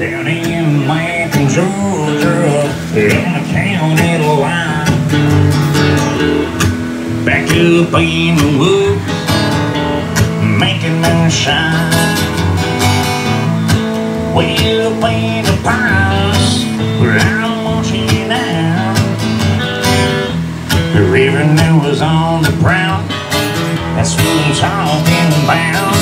down in Macon, Georgia, on the county line. Back up in the woods, making them shine. Way up in the pines, where I'm watching now. The river knew was on the ground, that's what I'm talking about.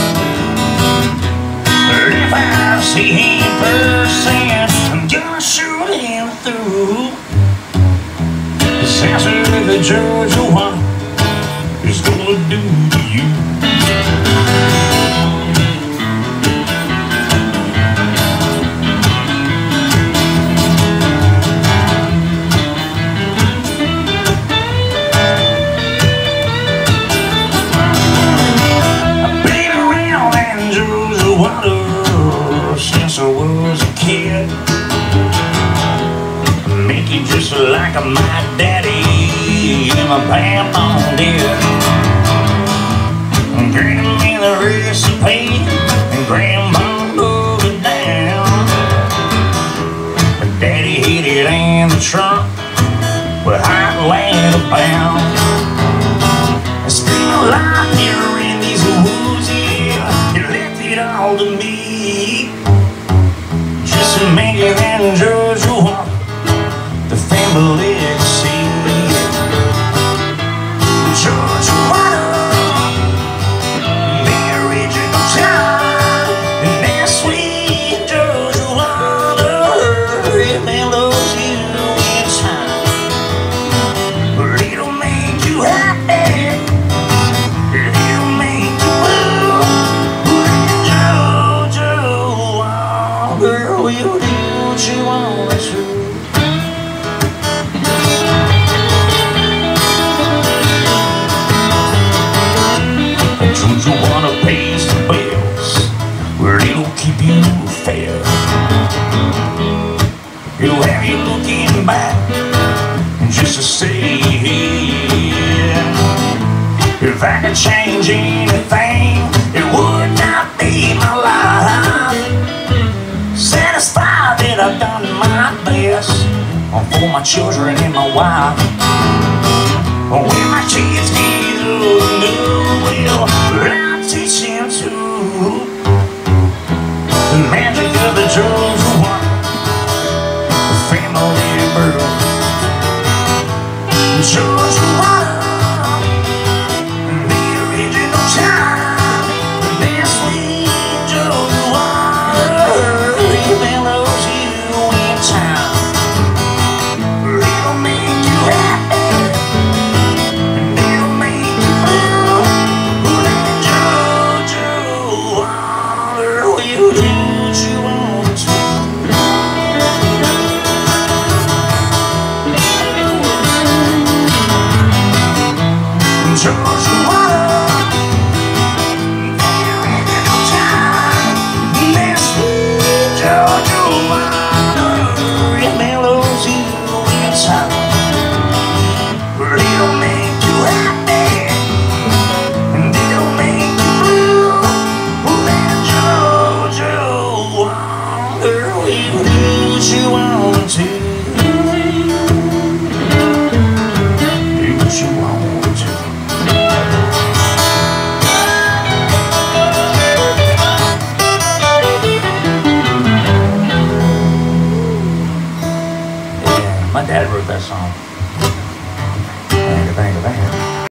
Percent, I'm gonna shoot him through. The answer the Georgia one is gonna do to you. Make it just like my daddy and my grandma did. Granny made the recipe and grandma wrote it down. But daddy hid it in the trunk with hot land abound. I spent a life here in these woods, yeah. You left it all to me. Just to make it one, to see. Water, the original time, and that sweet Georgia water, it mellows you in time. But it'll make you happy. It'll make you blue. Georgia water will It'll have you looking back just to say, if I could change anything, it would not be my life. Satisfied that I've done my best for my children and my wife. When my kids get older, well, I'll teach Water, dad wrote that song.